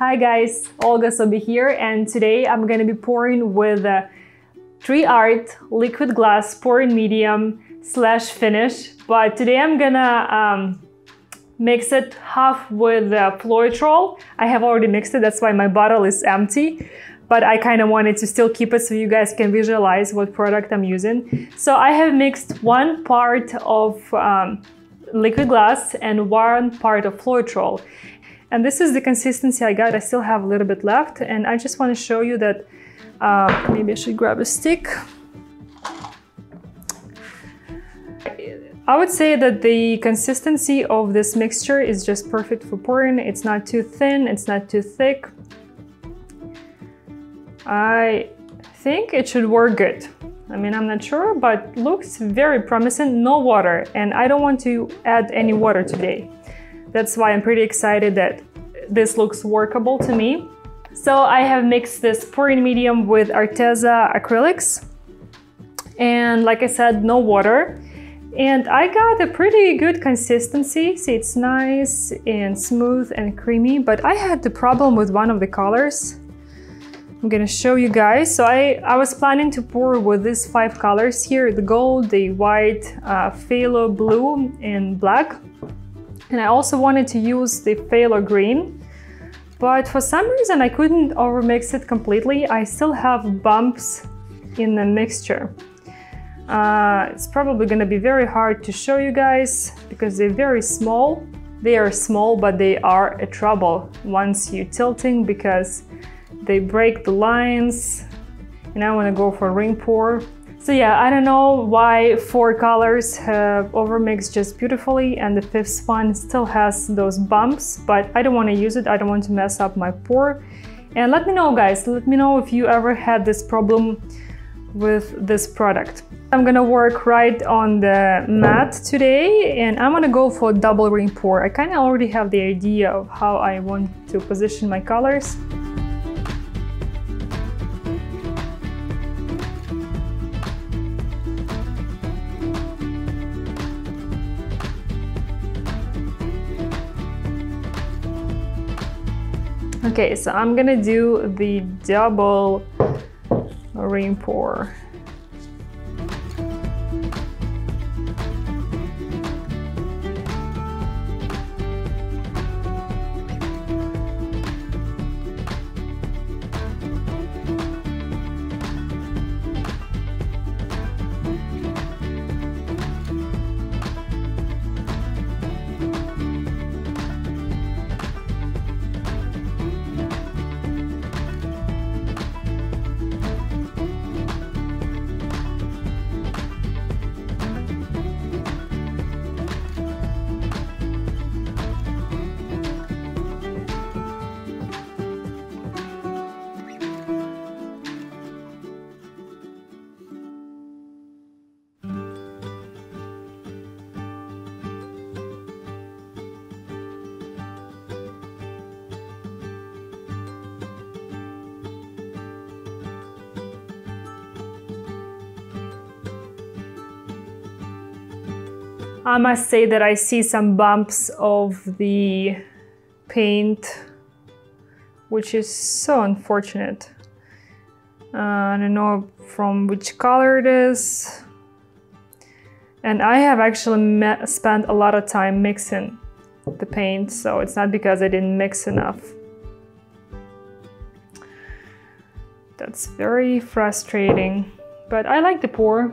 Hi guys, Olga Soby here and today I'm gonna be pouring with a Art liquid glass pouring medium slash finish but today I'm gonna um, mix it half with uh, Floetrol. I have already mixed it, that's why my bottle is empty but I kind of wanted to still keep it so you guys can visualize what product I'm using. So I have mixed one part of um, liquid glass and one part of Floetrol. And this is the consistency I got. I still have a little bit left. And I just want to show you that uh, maybe I should grab a stick. I would say that the consistency of this mixture is just perfect for pouring. It's not too thin, it's not too thick. I think it should work good. I mean, I'm not sure, but looks very promising. No water, and I don't want to add any water today. That's why I'm pretty excited that this looks workable to me. So I have mixed this pouring medium with Arteza acrylics. And like I said, no water. And I got a pretty good consistency. See, it's nice and smooth and creamy, but I had the problem with one of the colors. I'm gonna show you guys. So I, I was planning to pour with these five colors here, the gold, the white, uh, phthalo blue, and black. And I also wanted to use the phthalo green, but for some reason I couldn't overmix it completely. I still have bumps in the mixture. Uh, it's probably gonna be very hard to show you guys because they're very small. They are small, but they are a trouble once you're tilting because they break the lines and I want to go for ring pour. So yeah, I don't know why four colors have overmixed just beautifully and the fifth one still has those bumps, but I don't want to use it. I don't want to mess up my pour. And let me know guys, let me know if you ever had this problem with this product. I'm gonna work right on the mat today and I'm gonna go for double ring pour. I kind of already have the idea of how I want to position my colors. Okay, so I'm gonna do the double ring pour. I must say that I see some bumps of the paint, which is so unfortunate. Uh, I don't know from which color it is. And I have actually spent a lot of time mixing the paint, so it's not because I didn't mix enough. That's very frustrating, but I like the pour.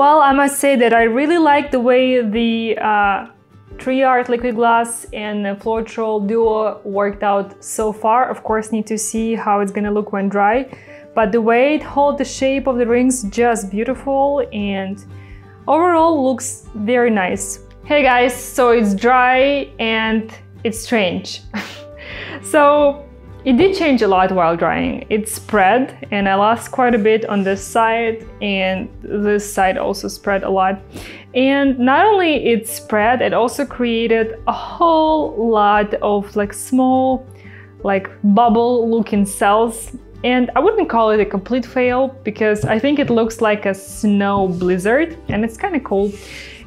Well, I must say that I really like the way the uh, Art Liquid Glass and Floetrol Duo worked out so far. Of course, need to see how it's gonna look when dry. But the way it holds the shape of the rings, just beautiful and overall looks very nice. Hey guys, so it's dry and it's strange. so it did change a lot while drying. It spread and I lost quite a bit on this side and this side also spread a lot. And not only it spread, it also created a whole lot of like small like bubble looking cells And I wouldn't call it a complete fail because I think it looks like a snow blizzard and it's kind of cool.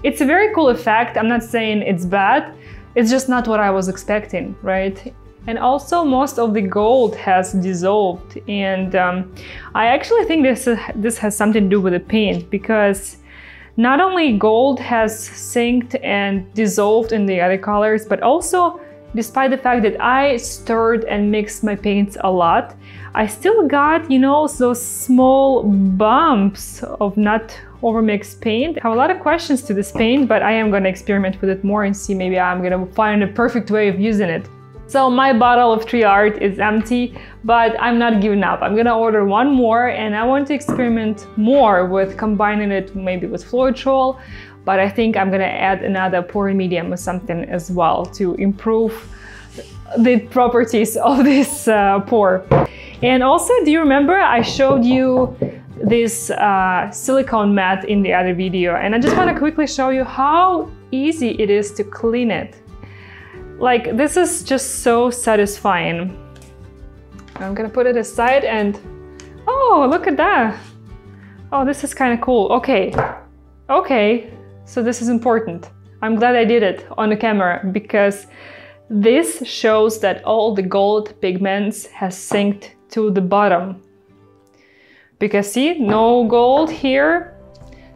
It's a very cool effect. I'm not saying it's bad. It's just not what I was expecting, right? And also most of the gold has dissolved and um, I actually think this, this has something to do with the paint because not only gold has synced and dissolved in the other colors, but also despite the fact that I stirred and mixed my paints a lot, I still got, you know, those small bumps of not overmixed paint. I have a lot of questions to this paint, but I am gonna experiment with it more and see maybe I'm gonna find a perfect way of using it. So my bottle of Tri Art is empty, but I'm not giving up. I'm gonna order one more and I want to experiment more with combining it maybe with Floetrol, but I think I'm gonna add another pouring medium or something as well to improve the properties of this uh, pour. And also, do you remember I showed you this uh, silicone mat in the other video and I just want to quickly show you how easy it is to clean it. Like this is just so satisfying. I'm gonna put it aside and oh, look at that. Oh, this is kind of cool. Okay, okay, so this is important. I'm glad I did it on the camera because this shows that all the gold pigments has synced to the bottom. Because see, no gold here.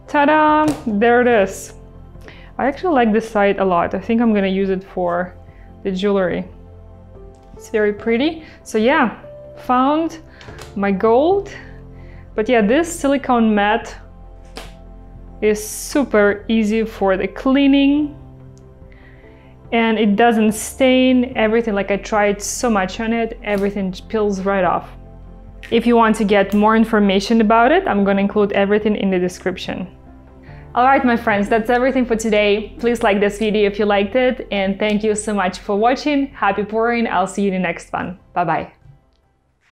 Ta-da! There it is. I actually like this side a lot. I think I'm gonna use it for the jewelry. It's very pretty. So yeah, found my gold. But yeah, this silicone mat is super easy for the cleaning and it doesn't stain everything like I tried so much on it everything peels right off if you want to get more information about it I'm gonna include everything in the description Alright my friends, that's everything for today. Please like this video if you liked it and thank you so much for watching. Happy pouring, I'll see you in the next one. Bye bye.